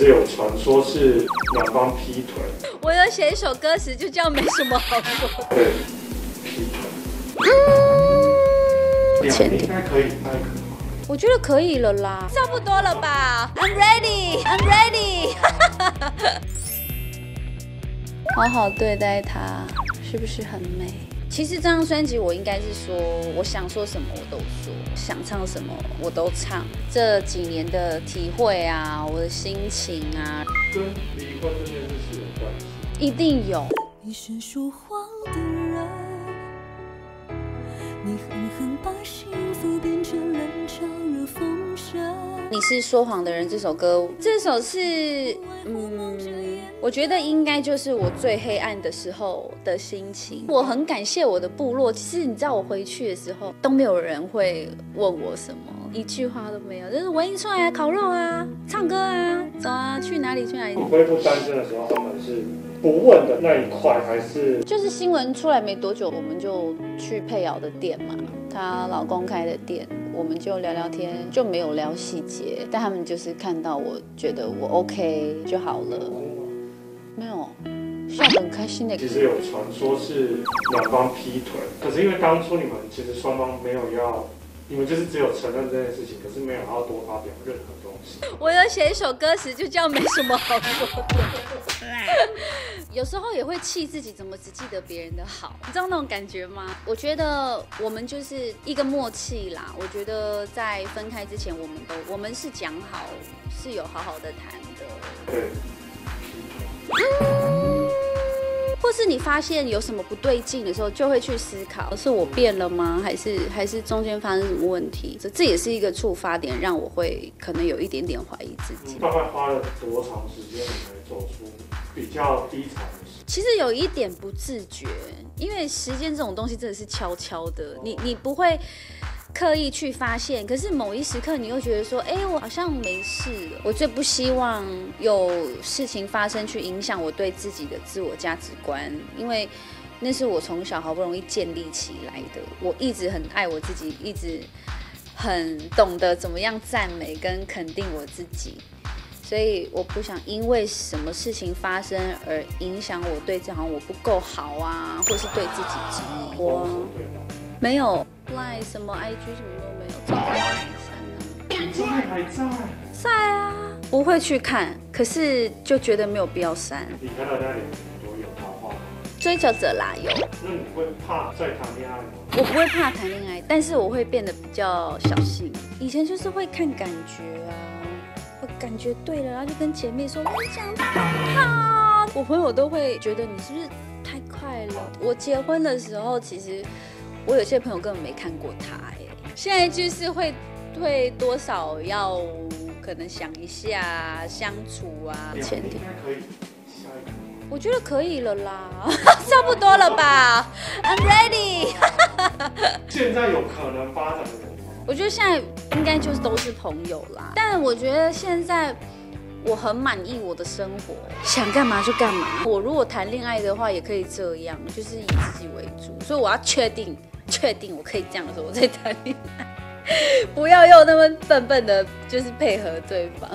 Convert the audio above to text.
只有传说是男方劈腿，我有写一首歌词，就叫没什么好说。对，劈腿。两前提个应该可以，应该可以。我觉得可以了啦，差不多了吧？I'm ready, I'm ready。好好对待他，是不是很美？其实这张专辑我应该是说，我想说什么我都说，想唱什么我都唱。这几年的体会啊，我的心情啊，跟离婚这件事是有关系。一定有。你是你是说谎的人这首歌，这首是嗯，我觉得应该就是我最黑暗的时候的心情。我很感谢我的部落，其实你知道我回去的时候都没有人会问我什么，一句话都没有，就是文艺出来烤肉啊，唱歌啊，走啊，去哪里去哪里你。恢复单身的时候，他们是不问的那一块，还是就是新闻出来没多久，我们就去佩瑶的店嘛，她老公开的店，我们就聊聊天，就没有聊细节，但他们就是看到我觉得我 OK 就好了，没有，笑得很开心的。其实有传说是两方劈腿，可是因为当初你们其实双方没有要，你们就是只有承认这件事情，可是没有要多发表任何东西。我有写一首歌词，就叫没什么好说的。有时候也会气自己，怎么只记得别人的好？你知道那种感觉吗？我觉得我们就是一个默契啦。我觉得在分开之前，我们都我们是讲好，是有好好的谈的。对，或是你发现有什么不对劲的时候，就会去思考，是我变了吗？还是还是中间发生什么问题？这这也是一个触发点，让我会可能有一点点怀疑自己。大概花了多长时间，你才走出比较低潮其实有一点不自觉，因为时间这种东西真的是悄悄的，你你不会刻意去发现，可是某一时刻你又觉得说，哎、我好像没事。我最不希望有事情发生去影响我对自己的自我价值观，因为那是我从小好不容易建立起来的。我一直很爱我自己，一直很懂得怎么样赞美跟肯定我自己。所以我不想因为什么事情发生而影响我对这行我不够好啊，或是对自己质疑。候，我封锁对吗？没有 Line 什么 IG 什么都没有，照片还删你真的还在？啊，在啊，不会去看，可是就觉得没有必要删。你看到那两个都有桃花吗？追求者啦有，那你会怕再谈恋爱吗？我不会怕谈恋爱，但是我会变得比较小心。以前就是会看感觉啊，我感觉对了，然后就跟姐妹说，我跟你讲他，我朋友都会觉得你是不是太快了？我结婚的时候，其实我有些朋友根本没看过他、哎，现在就是会会多少要可能想一下相处啊，前提应。该可以下一个。我觉得可以了啦，差不多了吧？I'm ready。现在有可能发展的人吗？我觉得现在应该就是都是朋友啦，但我觉得现在我很满意我的生活，想干嘛就干嘛。我如果谈恋爱的话，也可以这样，就是以自己为主，所以我要确定，确定我可以这样说，我在谈恋爱，不要用那么笨笨的，就是配合对方。